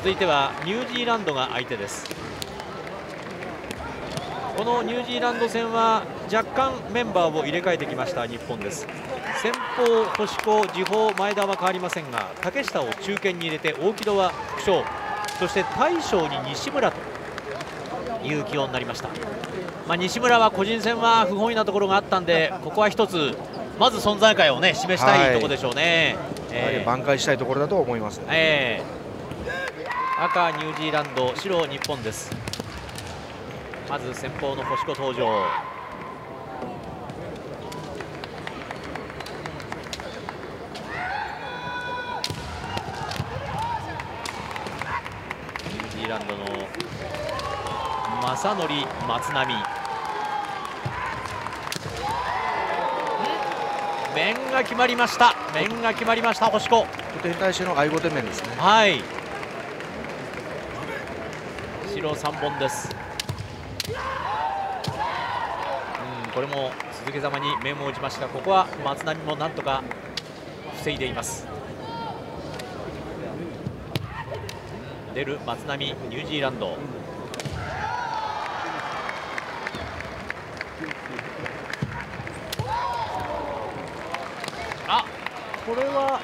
続いてはニュージーランドが相手です。このニュージーランド戦は若干メンバーを入れ替えてきました日本です。先方星子時報前田は変わりませんが竹下を中堅に入れて大木戸は副将そして大将に西村という起用になりました、まあ、西村は個人戦は不本意なところがあったんでここは一つまず存在感をね示したいところでしょうね、はい、えー、挽回したいところだと思います、ね、えー、赤ニュージーランド白日本です。まず先方の星子登場。ニュージーランドの正則松波。面が決まりました。面が決まりました星子。拠点に対しての合御点面ですね。はい白3本です。うんこれも続けざまに面を打ちました。ここは松波もなんとか防いでいます。出る松波ニュージーランド。これは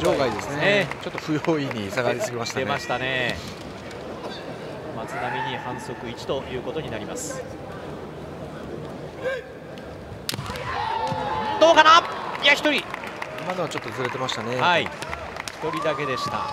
場外ですね、ちょっと不用意に下がりすぎましたね。出ましたね松波に反則1ということになります。どうかな？いや1人。今のはちょっとずれてましたね。はい。1人だけでした。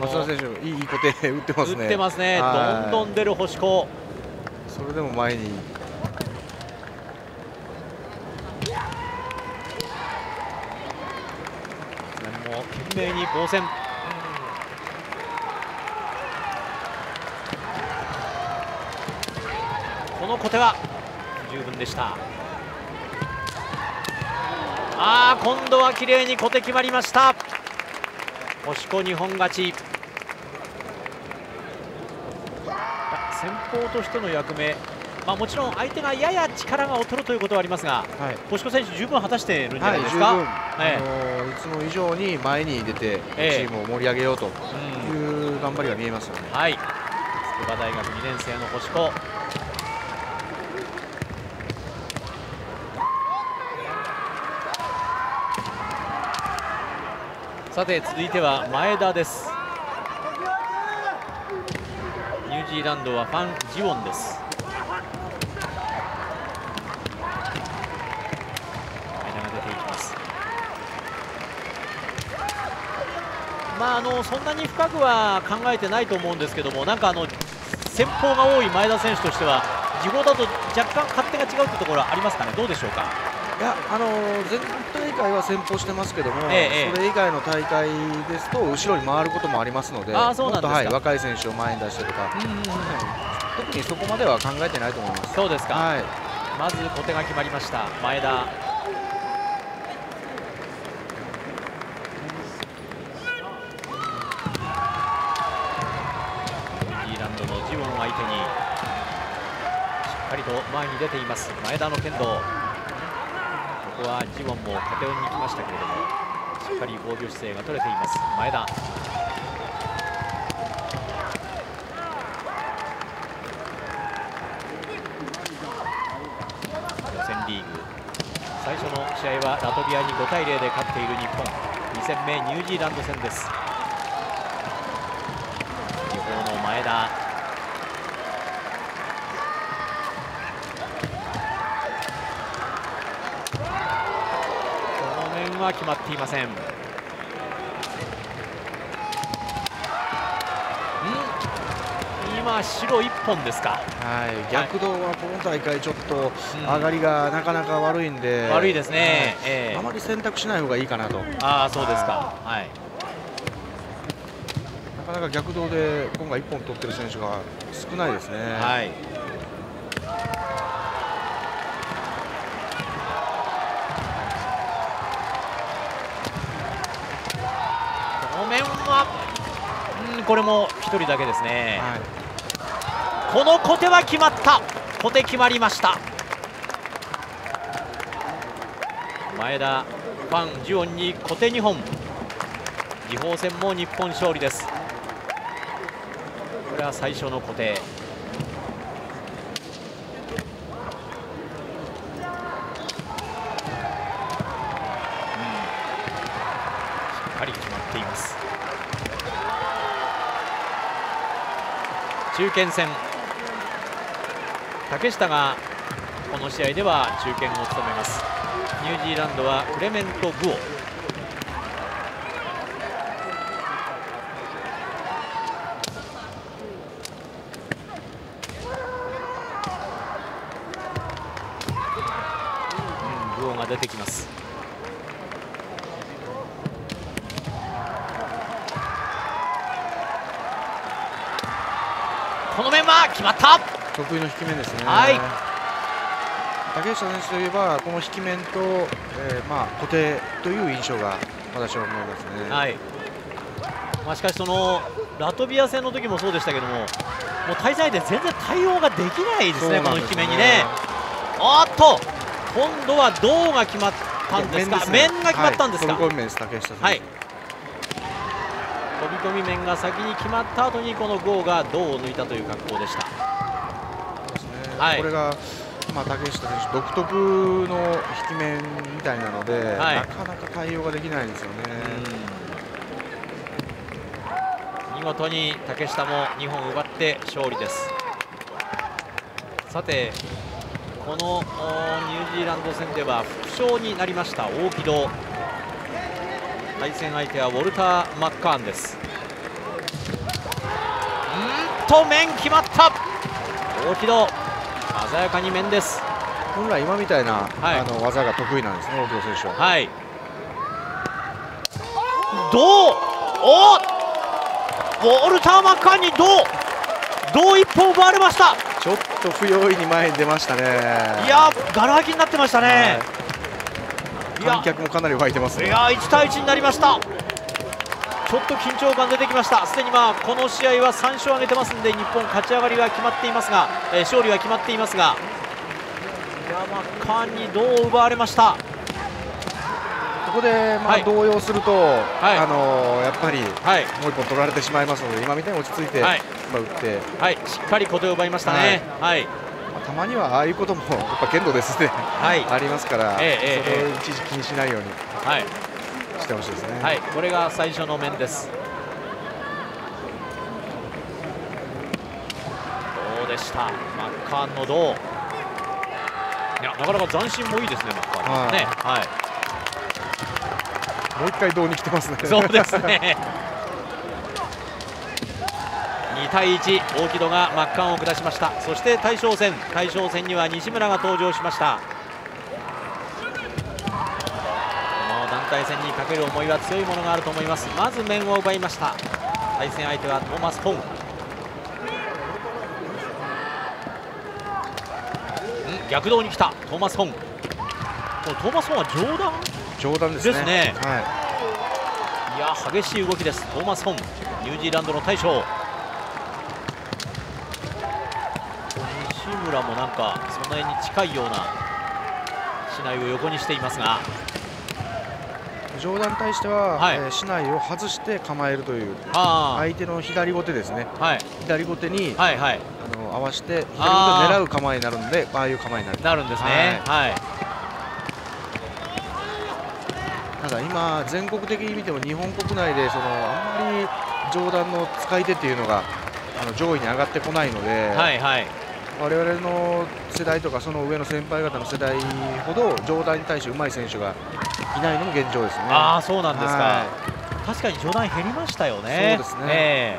松田選手いい固定打ってますね。打ってますね。どんどん出る星子。それでも前に。懸命に防戦この小手は十分でした。あー今度は綺麗に小手決まりました。星子日本勝ち。先方としての役目。まあ、もちろん相手がやや力が劣るということはありますが、はい、星子選手、十分果たしているんじゃないですか、はいえー、あのー、いつも以上に前に出て、チームを盛り上げようという頑張りが見えますよね。はい、筑波大学2年生の星子さて続いては前田です。ニュージーランドはファン・ジウォンです。前田が出ていきます。まあ、あのそんなに深くは考えてないと思うんですけどもなんかあの先方が多い前田選手としては自分だと若干勝手が違うというところはありますかね？どうでしょうか？やあの全国大会は先方してますけども、ええ、それ以外の大会ですと後ろに回ることもありますのであそうなんですか、はい、若い選手を前に出してとか、うんうんうん、特にそこまでは考えてないと思います。そうですか、はい、まず小手が決まりました。前田。前に出ています。前田の剣道ここはジモンも縦に行きましたけれどもしっかり防御姿勢が取れています前田予選リーグ最初の試合はラトビアに5対0で勝っている日本。2戦目ニュージーランド戦です。日本の前田。は決まっていません。今、白1本ですか、はい、逆動はこの大会、ちょっと上がりがなかなか悪いんで、悪いですね、はい。えー、あまり選択しない方がいいかなと。あそうですか、はい、なかなか逆動で今回1本取ってる選手が少ないですね。はいこれも1人だけですね、はい、この小手は決まった。小手決まりました。前田ファンジオンに小手2本。時報戦も日本勝利です。これは最初の固定中堅戦。竹下がこの試合では中堅を務めます。ニュージーランドはクレメント・グオ。うん、グオが出てきます。この面は決まった。得意の引き面ですね、はい、竹下選手といえばこの引き面と、えー、まあ、固定という印象が私は思いますね、はい。まあ、しかしそのラトビア戦の時もそうでしたけどももう対戦相手全然対応ができないですね、すね。この引き面にね。おっと今度は銅が決まったんですか？面、ね、が決まったんですか、はい、面です竹下選手、はい飛び込み面が先に決まった後にこのゴーが銅を抜いたという格好でした。ですね、はい、これがまあ、竹下選手独特の引き面みたいなので、はい、なかなか対応ができないですよね。見事に竹下も2本奪って勝利です。さてこのニュージーランド戦では副賞になりました大木戸対戦相手はウォルター・マッカーンです。うんと面決まった。大木戸鮮やかに面です。本来今みたいな、はい、あの技が得意なんですね大木戸選手は。はい。どう？おウォルター・マッカーンにどう？どう一本奪われました？ちょっと不用意に前に出ましたね。いやがら空きになってましたね、はい観客もかなり沸いてます、ね、いや1対1になりました。ちょっと緊張感出てきました。すでにまあこの試合は3勝挙げてますんで日本勝ち上がりは決まっていますが、えー、勝利は決まっていますが。山川にどう奪われました。ここでまあ動揺すると、はい、あのー、やっぱりもう1本取られてしまいますので今みたいに落ち着いて、はい、打って、はい、しっかり小手を奪いましたね。はいたまにはああいうこともやっぱ剣道ですね、はい、ありますから、ええ、それを一時気にしないようにしてほしいですね、はい、これが最初の面です。どうでした？マッカーンの銅いやなかなか斬新もいいですねマッカーン。ね、はい、もう一回銅に来てますね。そうですね。2対1大木戸がマッカンを下しました。そして大将戦。大将戦には西村が登場しました。この団体戦にかける思いは強いものがあると思います。まず面を奪いました。対戦相手はトーマス・ポン。逆道に来た。トーマス・ホン。トーマス・ホンは上段？上段ですね。ですね、はい、いや激しい動きです。トーマス・ホン。ニュージーランドの大将村もなんかその辺に近いような市内を横にしていますが。上段に対しては、はい、えー、市内を外して構えるという相手の左後手ですね、はい、左後手に、はいはい、あの合わせて左後手を狙う構えになるのでああいう構えになる。なるんですね、はい、はい、ただ今全国的に見ても日本国内でそのあんまり上段の使い手っていうのがあの上位に上がってこないので、はいはい、我々の世代とかその上の先輩方の世代ほど上段に対してうまい選手がいないのも現状ですね。ああそうなんですか、はい、確かに上段減りましたよね。そうですね、え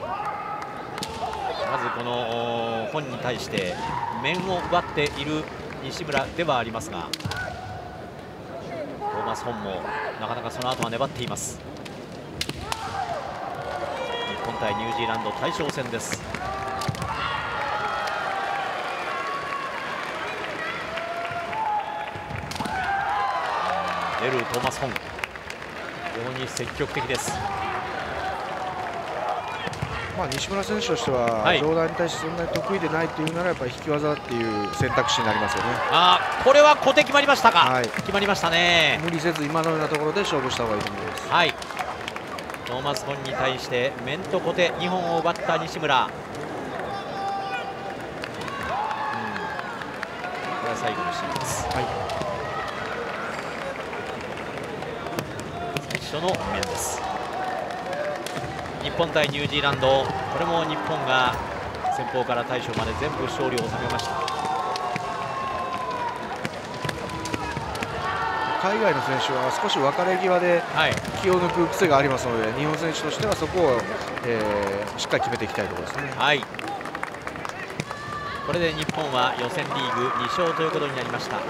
ー、まずこの本に対して面を奪っている西村ではありますがトーマス・ホンもなかなかその後は粘っています。対ニュージーランド大将戦です。出るトーマス・ホン非常に積極的です。まあ、西村選手としては、はい、上段に対してそんなに得意でないというならやっぱり引き技っていう選択肢になりますよね。あこれは小手決まりましたか、はい、決まりましたね。無理せず今のようなところで勝負した方がいいと思います。はいトーマス・ホンに対して面と小手2本を奪った西村、うん、これは最後のシーンです、はい、最初の面です。日本対ニュージーランド。これも日本が先方から大将まで全部勝利を収めました海外の選手は少し別れ際で気を抜く癖がありますので、日本選手としてはそこを、えー、しっかり決めていきたいところですね。はいこれで日本は予選リーグ2勝ということになりました。